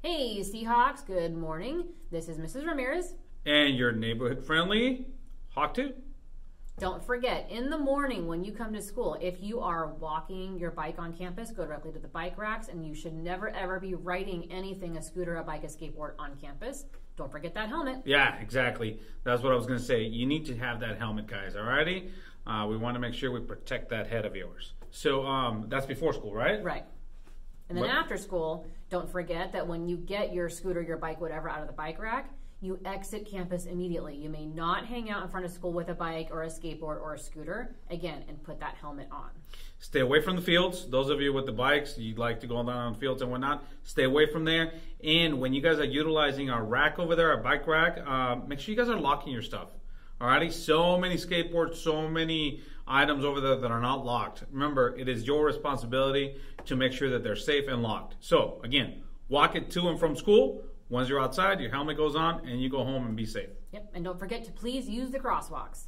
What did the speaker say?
Hey, Seahawks, good morning. This is Mrs. Ramirez. And your neighborhood friendly Hawk 2. Don't forget, in the morning when you come to school, if you are walking your bike on campus, go directly to the bike racks, and you should never ever be riding anything a scooter, a bike, a skateboard on campus. Don't forget that helmet. Yeah, exactly. That's what I was going to say. You need to have that helmet, guys, alrighty? Uh, we want to make sure we protect that head of yours. So um, that's before school, right? Right. And then What- after school, don't forget that when you get your scooter, your bike, whatever out of the bike rack, you exit campus immediately. You may not hang out in front of school with a bike or a skateboard or a scooter, again, and put that helmet on. Stay away from the fields. Those of you with the bikes, you'd like to go down on the fields and whatnot, stay away from there. And when you guys are utilizing our rack over there, our bike rack, uh, make sure you guys are locking your stuff. Alrighty, so many skateboards, so many items over there that are not locked. Remember, it is your responsibility to make sure that they're safe and locked. So again, walk it to and from school. Once you're outside, your helmet goes on, and you go home and be safe. Yep, and don't forget to please use the crosswalks.